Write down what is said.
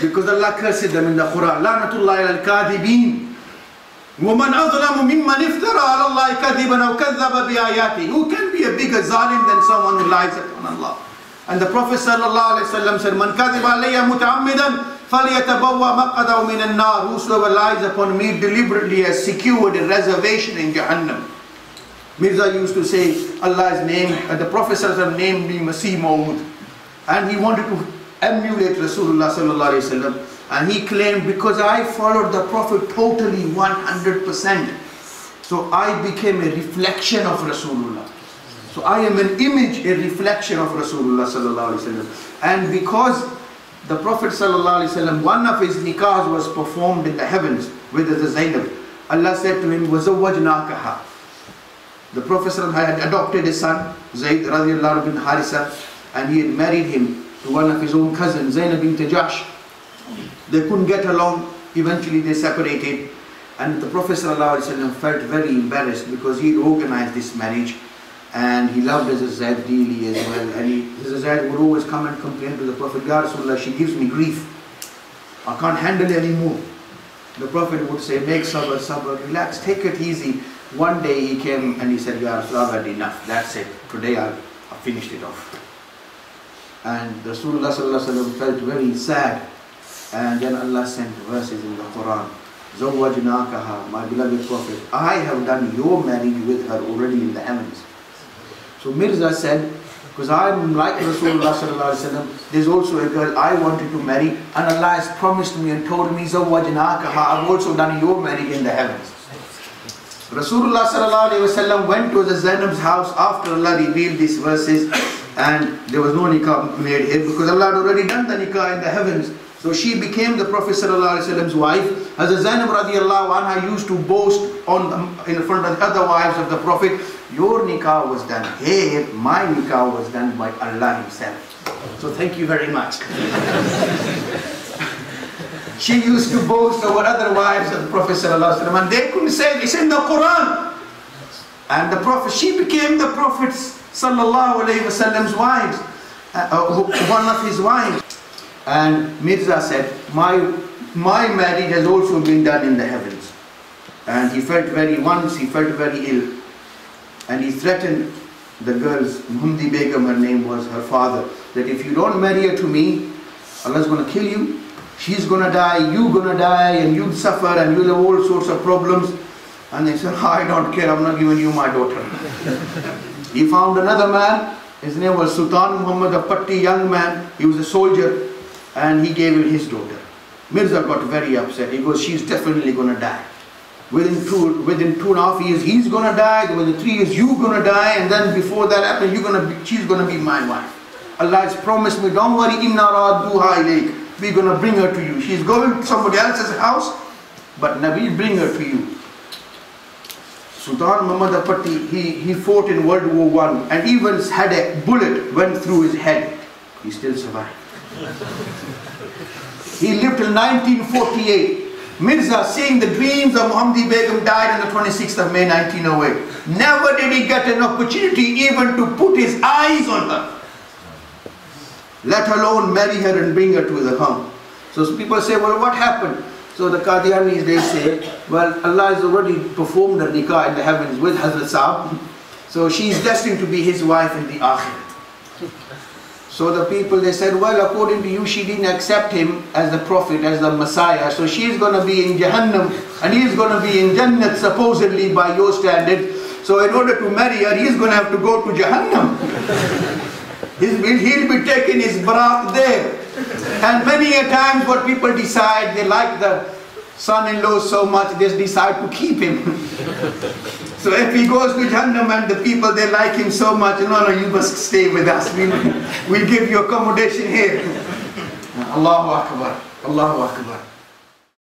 Because Allah cursed them in the Quran. Lanatullah al-kadibin. وَمَنْ أَظْلَمُ مِمَّنْ افترى على الله كذبا أو كذب بآياته Who can be a bigger zalim than someone who lies upon Allah? And the Prophet sallallahu alaihi wasallam said, "Man kadhiba alayya muta'ammidan falyatabawwa maqadahu min an-nar." Whosoever lies upon me deliberately has secured a reservation in Jahannam. Mirza used to say Allah's name, and the Prophet sallallahu alaihi wasallam named me Masih Maud, and he wanted to emulate Rasulullah sallallahu alayhi wasallam and he claimed because I followed the Prophet totally 100% so I became a reflection of Rasulullah. So I am an image a reflection of Rasulullah sallallahu alayhi wasallam. And because the Prophet sallallahu alayhi wasallam one of his nikahs was performed in the heavens with the Zainab Allah said to him wazawwajnakaha the Prophet had adopted his son Zayd radiallahu bin Harisa and he had married him to one of his own cousins, Zainab bint Jahsh. They couldn't get along. Eventually they separated. And the Prophet ﷺ felt very embarrassed because he organized this marriage and he loved Hazrat Zaid dearly as well. And he, Hazrat Zaid would always come and complain to the Prophet, Ya Rasulullah, she gives me grief. I can't handle it anymore. The Prophet would say, make sabr, sabr, relax, take it easy. One day he came and he said, Ya Rasulullah, I've had enough. That's it. Today I've, I've finished it off. And Rasulullah felt very sad. And then Allah sent verses in the Quran. Zawwajnakaha, my beloved Prophet, I have done your marriage with her already in the heavens. So Mirza said, because I'm like Rasulullah there's also a girl I wanted to marry, and Allah has promised me and told me, Zawwajnakaha, I've also done your marriage in the heavens. Rasulullah went to the Zainab's house after Allah revealed these verses, and there was no nikah made here because Allah had already done the nikah in the heavens. So she became the Prophet ﷺ's wife. As a Zainab radiallahu anha used to boast on in front of the other wives of the Prophet, your nikah was done here, my nikah was done by Allah Himself. So thank you very much. she used to boast over other wives of the Prophet and they couldn't say it's in the Quran. And the Prophet, she became the Prophet's sallallahu alayhi wasallam's wives, uh, one of his wives. And Mirza said, my, my marriage has also been done in the heavens. And he felt very, once he felt very ill. And he threatened the girls, Muhammadi Begum, her name was, her father, that if you don't marry her to me, Allah's going to kill you. She's going to die, you're going to die, and you'll suffer, and you'll have all sorts of problems. And they said, I don't care, I'm not giving you my daughter. he found another man, his name was Sultan Muhammad, a young man, he was a soldier, and he gave him his daughter. Mirza got very upset. He goes, she's definitely going to die. Within two, within two and a half years, he's going to die. Within three years, you're going to die. And then before that happens, you're to be, she's going to be my wife. Allah has promised me, don't worry, inna radduha ilayk. We're going to bring her to you. She's going to somebody else's house, but Nabi bring her to you. Sultan Muhammad Apatti, he, he fought in World War One and even had a bullet went through his head. He still survived. he lived till 1948. Mirza, seeing the dreams of Muhammadi Begum, died on the 26th of May 1908. Never did he get an opportunity even to put his eyes on her. Let alone marry her and bring her to the home. So people say, well, what happened? So the Qadianis, they say, well, Allah has already performed the nikah in the heavens with Hazrat Saab. So she is destined to be his wife in the Akhirat. So the people, they said, well, according to you, she didn't accept him as the Prophet, as the Messiah. So she is going to be in Jahannam and he is going to be in Jannat, supposedly by your standard. So in order to marry her, he is going to have to go to Jahannam. He'll be taking his barat there. And many a times what people decide, they like the son-in-law so much, they decide to keep him. so if he goes to Jahannam and the people, they like him so much, no, no, you must stay with us. We'll, we'll give you accommodation here. Allahu Akbar. Allahu Akbar.